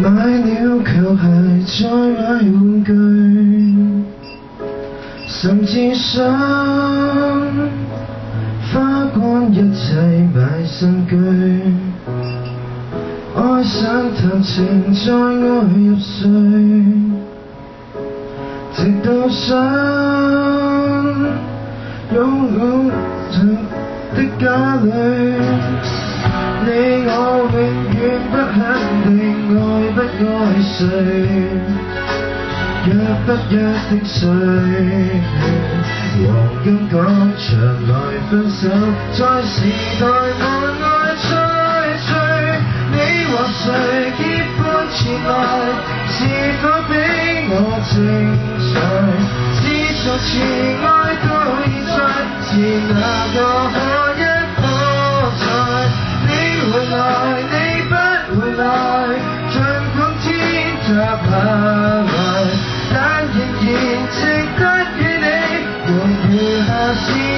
买了球鞋，再买玩具，甚至想花光一切买新居，爱上谈情，再爱入睡，直到想拥抱着的家里。约不约的碎，黄金广场埋分手，在时代门外再吹。你和谁结伴前来？是否比我精彩？自从前爱到现在，是哪个可一可再？但仍然值得与你共余下